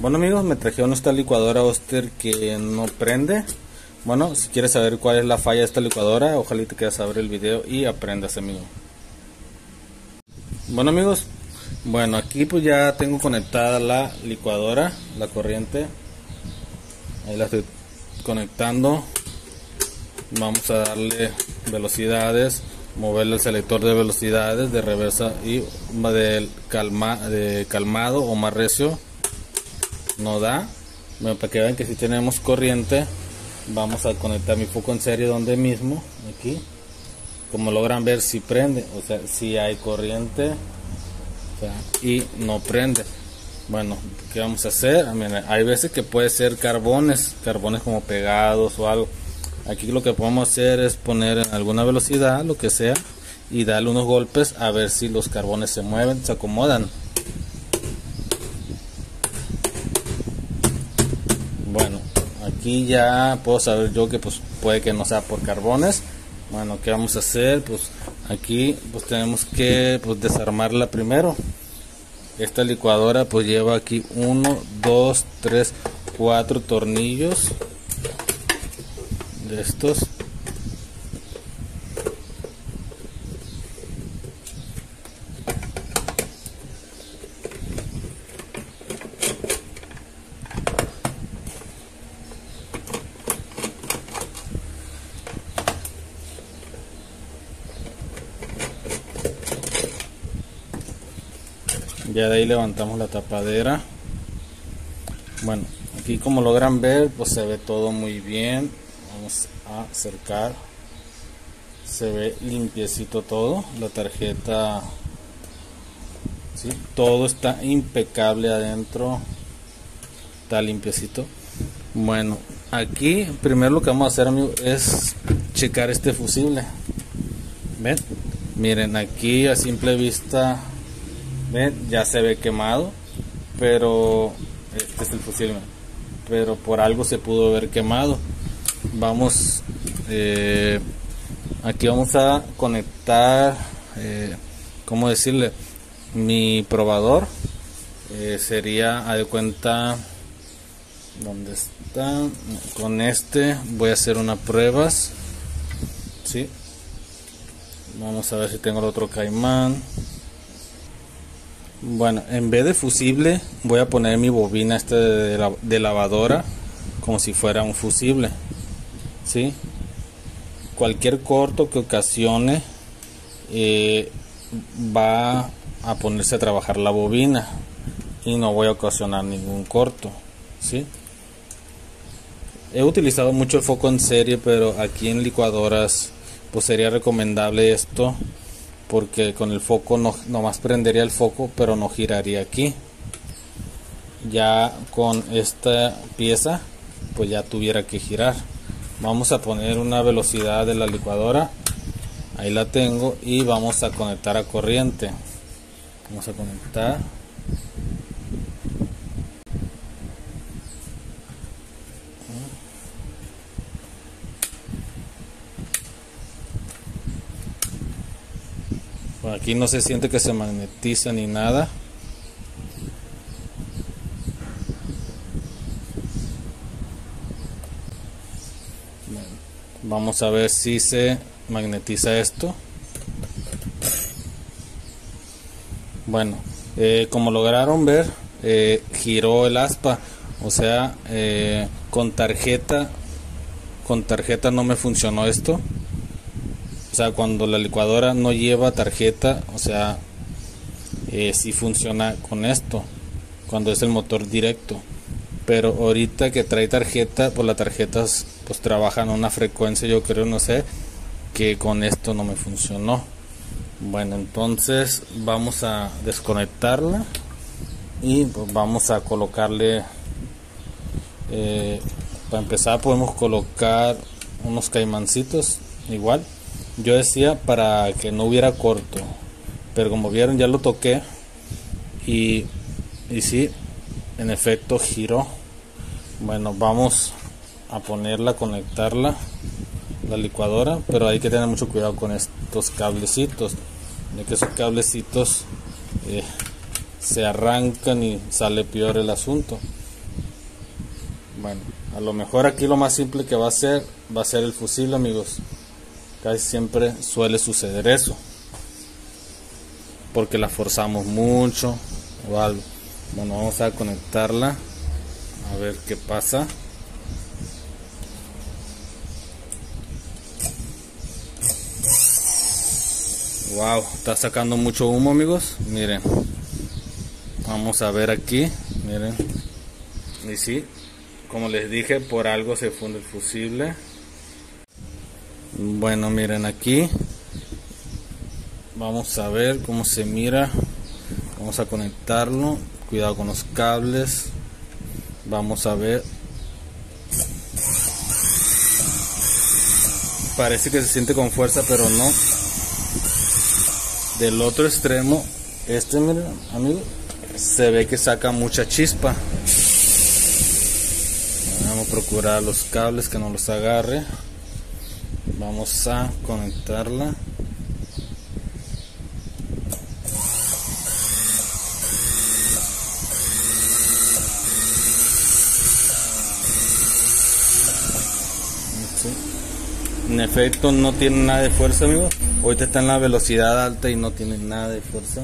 Bueno amigos, me trajeron esta licuadora Oster que no prende. Bueno, si quieres saber cuál es la falla de esta licuadora, ojalá te quieras saber el video y aprendas amigo. Bueno amigos, bueno aquí pues ya tengo conectada la licuadora, la corriente. Ahí la estoy conectando. Vamos a darle velocidades, moverle el selector de velocidades de reversa y de, calma, calmado o más recio no da. Para que vean que si tenemos corriente vamos a conectar mi foco en serie donde mismo aquí. Como logran ver si prende o sea si hay corriente y no prende. Bueno qué vamos a hacer hay veces que puede ser carbones carbones como pegados o algo. Aquí lo que podemos hacer es poner en alguna velocidad lo que sea y darle unos golpes a ver si los carbones se mueven se acomodan aquí ya puedo saber yo que pues puede que no sea por carbones. Bueno qué vamos a hacer pues aquí pues tenemos que pues desarmarla primero. Esta licuadora pues lleva aquí uno dos tres cuatro tornillos de estos ya de ahí levantamos la tapadera. Bueno aquí como logran ver pues se ve todo muy bien. Vamos a acercar. Se ve limpiecito todo. La tarjeta ¿sí? todo está impecable adentro. Está limpiecito. Bueno aquí primero lo que vamos a hacer es checar este fusible. Ven miren aquí a simple vista ya se ve quemado pero este es el fusible pero por algo se pudo ver quemado. Vamos eh, aquí vamos a conectar eh, como decirle mi probador eh, sería a de cuenta donde está con este voy a hacer unas pruebas ¿sí? vamos a ver si tengo el otro caimán bueno, en vez de fusible voy a poner mi bobina este de, lavadora como si fuera un fusible. ¿sí? Cualquier corto que ocasione eh, va a ponerse a trabajar la bobina y no voy a ocasionar ningún corto. ¿sí? He utilizado mucho el foco en serie, pero aquí en licuadoras pues sería recomendable esto porque con el foco no nomás prendería el foco pero no giraría aquí. Ya con esta pieza pues ya tuviera que girar. Vamos a poner una velocidad de la licuadora. Ahí la tengo y vamos a conectar a corriente. Vamos a conectar aquí no se siente que se magnetiza ni nada. Vamos a ver si se magnetiza esto. Bueno eh, como lograron ver eh, giró el aspa. O sea eh, con tarjeta con tarjeta no me funcionó esto o sea, cuando la licuadora no lleva tarjeta, o sea, eh, sí funciona con esto, cuando es el motor directo. Pero ahorita que trae tarjeta, pues las tarjetas pues trabajan a una frecuencia, yo creo, no sé, que con esto no me funcionó. Bueno, entonces vamos a desconectarla y pues vamos a colocarle, eh, para empezar podemos colocar unos caimancitos igual yo decía para que no hubiera corto, pero como vieron ya lo toqué y, y sí, en efecto giró. Bueno, vamos a ponerla, conectarla, la licuadora, pero hay que tener mucho cuidado con estos cablecitos, de que esos cablecitos eh, se arrancan y sale peor el asunto. Bueno, a lo mejor aquí lo más simple que va a ser va a ser el fusil, amigos. Casi siempre suele suceder eso. Porque la forzamos mucho. Bueno, vamos a conectarla. A ver qué pasa. Wow, está sacando mucho humo, amigos. Miren. Vamos a ver aquí. Miren. Y sí, como les dije, por algo se funde el fusible. Bueno, miren aquí. Vamos a ver cómo se mira. Vamos a conectarlo. Cuidado con los cables. Vamos a ver. Parece que se siente con fuerza, pero no. Del otro extremo, este, miren, amigo, se ve que saca mucha chispa procurar los cables que no los agarre vamos a conectarla. En efecto no tiene nada de fuerza amigos ahorita está en la velocidad alta y no tiene nada de fuerza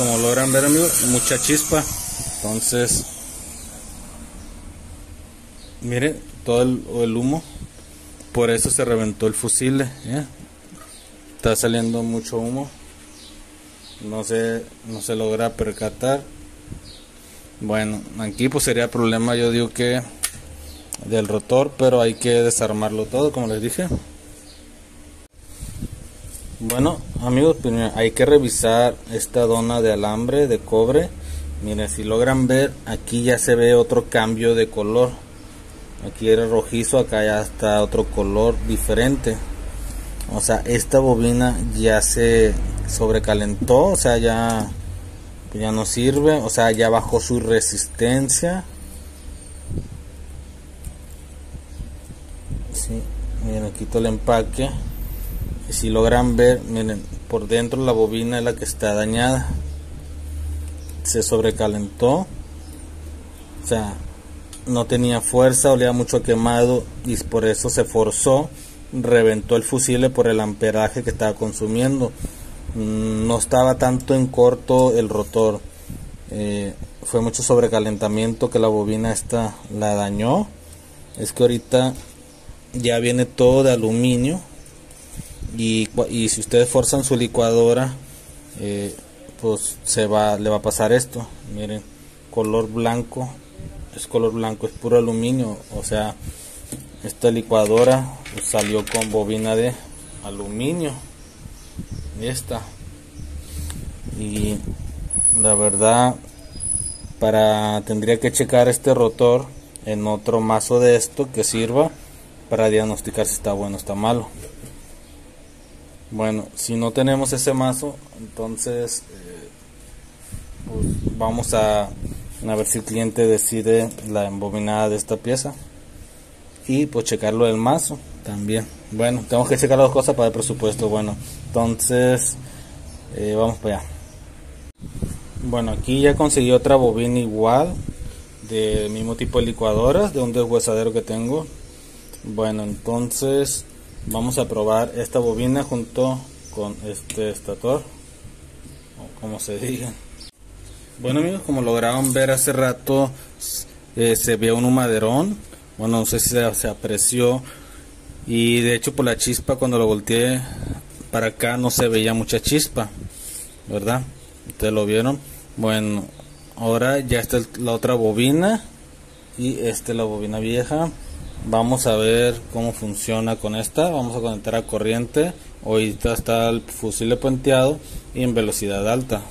como logran ver amigos mucha chispa. Entonces miren todo el, humo por eso se reventó el fusible está saliendo mucho humo. No se no se logra percatar. Bueno aquí pues sería problema yo digo que del rotor pero hay que desarmarlo todo como les dije bueno amigos pues hay que revisar esta dona de alambre de cobre. Miren si logran ver aquí ya se ve otro cambio de color. Aquí era rojizo acá ya está otro color diferente. O sea esta bobina ya se sobrecalentó o sea ya ya no sirve o sea ya bajó su resistencia. Sí, miren quito el empaque si logran ver miren por dentro la bobina es la que está dañada. Se sobrecalentó. O sea no tenía fuerza olía mucho quemado y por eso se forzó reventó el fusible por el amperaje que estaba consumiendo. Mm, no estaba tanto en corto el rotor. Eh, fue mucho sobrecalentamiento que la bobina esta la dañó. Es que ahorita ya viene todo de aluminio y, si ustedes forzan su licuadora eh, pues se va le va a pasar esto. Miren color blanco es color blanco es puro aluminio. O sea esta licuadora salió con bobina de aluminio. Esta. Y la verdad para tendría que checar este rotor en otro mazo de esto que sirva para diagnosticar si está bueno o está malo bueno, si no tenemos ese mazo, entonces eh, pues vamos a, ver si el cliente decide la embobinada de esta pieza y pues checarlo del mazo también. Bueno, tengo que checar las dos cosas para el presupuesto. Bueno, entonces eh, vamos para allá. Bueno, aquí ya conseguí otra bobina igual de mismo tipo de licuadoras, de un deshuesadero que tengo. Bueno, entonces vamos a probar esta bobina junto con este estator o como se diga. Bueno amigos como lograron ver hace rato eh, se ve un humaderón. Bueno no sé si se, apreció. Y de hecho por la chispa cuando lo volteé para acá no se veía mucha chispa verdad ustedes lo vieron bueno ahora ya está la otra bobina y esta es la bobina vieja vamos a ver cómo funciona con esta. Vamos a conectar a corriente. Ahorita está el fusible puenteado y en velocidad alta.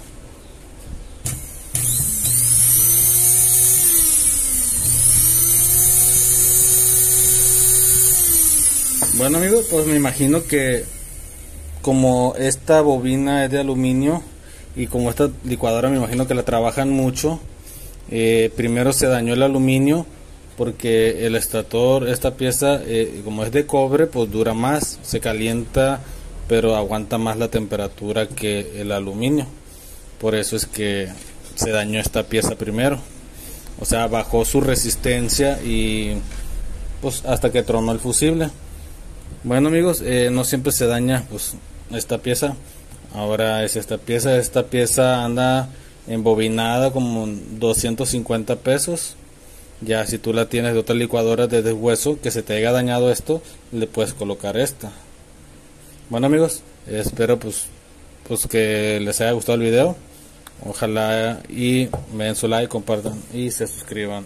Bueno amigos pues me imagino que como esta bobina es de aluminio y como esta licuadora me imagino que la trabajan mucho eh, primero se dañó el aluminio porque el estator, esta pieza, eh, como es de cobre, pues dura más, se calienta, pero aguanta más la temperatura que el aluminio. Por eso es que se dañó esta pieza primero. O sea, bajó su resistencia y pues hasta que tronó el fusible. Bueno amigos, eh, no siempre se daña pues esta pieza. Ahora es esta pieza. Esta pieza anda embobinada como 250 pesos. Ya si tú la tienes de otra licuadora de deshueso que se te haya dañado esto, le puedes colocar esta. Bueno amigos, espero pues, pues que les haya gustado el video. Ojalá y me den su like, compartan y se suscriban.